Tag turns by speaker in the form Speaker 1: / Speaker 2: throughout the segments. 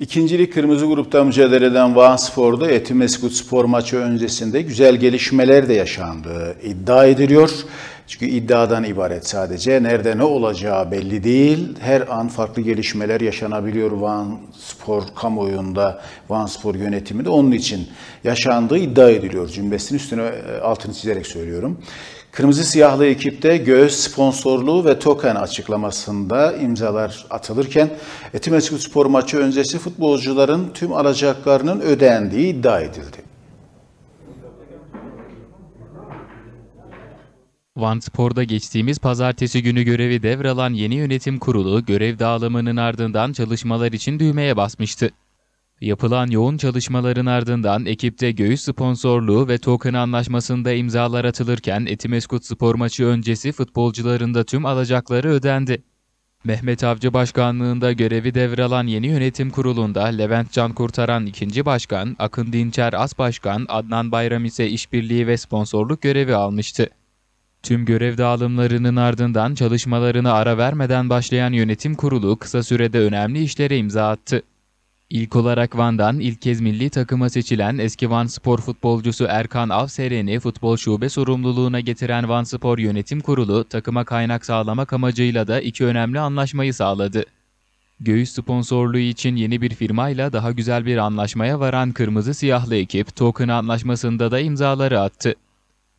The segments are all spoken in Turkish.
Speaker 1: İkincilik kırmızı grupta mücadele eden Van Spor'da Etimeskut spor maçı öncesinde güzel gelişmeler de yaşandığı iddia ediliyor. Çünkü iddiadan ibaret sadece. Nerede ne olacağı belli değil. Her an farklı gelişmeler yaşanabiliyor Van Spor kamuoyunda, Van Spor yönetimi de onun için yaşandığı iddia ediliyor. Cümlesinin üstüne e, altını çizerek söylüyorum. Kırmızı siyahlı ekipte göğüs sponsorluğu ve token açıklamasında imzalar atılırken Etimeskut spor maçı öncesi futbolcuların tüm alacaklarının ödendiği iddia edildi.
Speaker 2: Van Spor'da geçtiğimiz pazartesi günü görevi devralan yeni yönetim kurulu görev dağılımının ardından çalışmalar için düğmeye basmıştı. Yapılan yoğun çalışmaların ardından ekipte göğüs sponsorluğu ve token anlaşmasında imzalar atılırken Etimeskut spor maçı öncesi futbolcuların da tüm alacakları ödendi. Mehmet Avcı başkanlığında görevi devralan yeni yönetim kurulunda Levent Can Kurtaran ikinci başkan, Akın Dinçer as başkan, Adnan Bayram ise işbirliği ve sponsorluk görevi almıştı. Tüm görev dağılımlarının ardından çalışmalarını ara vermeden başlayan yönetim kurulu kısa sürede önemli işlere imza attı. İlk olarak Van'dan ilk kez milli takıma seçilen eski Van Spor futbolcusu Erkan Avseren'i futbol şube sorumluluğuna getiren Van Spor Yönetim Kurulu takıma kaynak sağlamak amacıyla da iki önemli anlaşmayı sağladı. Göğüs sponsorluğu için yeni bir firmayla daha güzel bir anlaşmaya varan kırmızı siyahlı ekip token anlaşmasında da imzaları attı.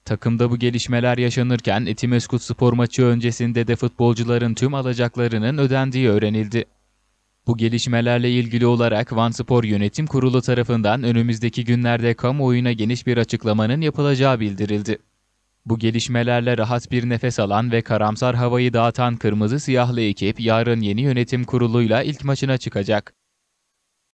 Speaker 2: Takımda bu gelişmeler yaşanırken Etimeskut spor maçı öncesinde de futbolcuların tüm alacaklarının ödendiği öğrenildi. Bu gelişmelerle ilgili olarak Van Spor Yönetim Kurulu tarafından önümüzdeki günlerde kamuoyuna geniş bir açıklamanın yapılacağı bildirildi. Bu gelişmelerle rahat bir nefes alan ve karamsar havayı dağıtan kırmızı siyahlı ekip yarın yeni yönetim kuruluyla ilk maçına çıkacak.